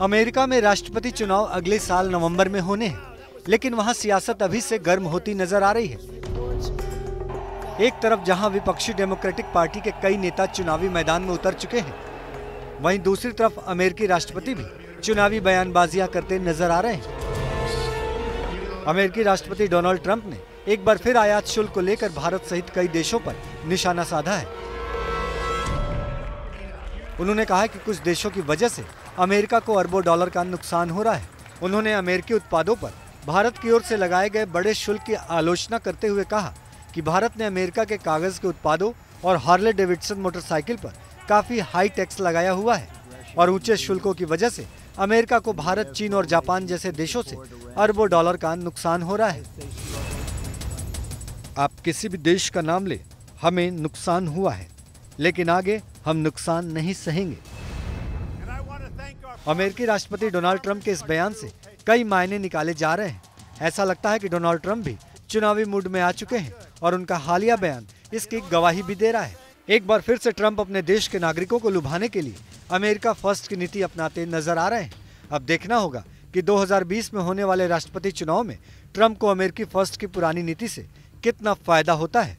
America में राष्ट्रपति चुनाव अगले साल नवंबर में होने हैं, लेकिन वहाँ सियासत अभी से गर्म होती नज़र आ रही है। एक तरफ़ जहाँ विपक्षी डेमोक्रेटिक पार्टी के कई नेता चुनावी मैदान में उतर चुके हैं, वहीं दूसरी तरफ़ अमेरिकी राष्ट्रपति भी चुनावी बयानबाजियाँ करते नज़र आ रहे हैं। अमेरिकी राष्ट्रपति डोनाल्ड ट्रंप ने एक बार फिर आयात शुल्क को लेकर भारत सहित कई देशों पर निशाना साधा है। उन्होंने कहा कि कुछ देशों की वजह से अमेरिका को अरबों डॉलर का नुकसान हो रहा है। उन्होंने अमेरिकी उत्पादों पर भारत की ओर से लगाए गए बड़े शुल्क की आलोचना करते हुए कहा कि भारत ने अमेरिका के कागज़ के उत्पादों और हार्ले डेविडसन मोटरसाइकिल पर काफ़ी हाई टैक्स लगाया हुआ है और ऊँचे शुल्कों की वजह से अमेरिका को भारत, चीन और जापान जैसे देशों से अरबों डॉलर का नुकसान हो रहा है। आप किसी भी देश का नाम ले, हमें नुकसान हुआ है, लेकिन आगे हम नुकसान नहीं सहेंगे। अमेरिकी राष्ट्रपति डोनाल्ड ट्रंप के इस बयान से कई मायने निकाले जा रहे हैं। ऐसा लगता है कि डोनाल्ड ट्रंप भी चुनावी मूड में आ चुके हैं और उनका हालिया बयान इसकी गवाही भी दे रहा है। एक बार फिर से ट्रंप अपने देश के नागरिकों को लुभाने के लिए अमेरिका फ़र्स्ट की नीति अपनाते नज़र आ रहे हैं। अब देखना होगा कि 2020 में होने वाले राष्ट्रपति चुनाव में ट्रंप को अमेरिकी फ़र्स्ट की पुरानी नीति से कितना फ़ायदा होता है।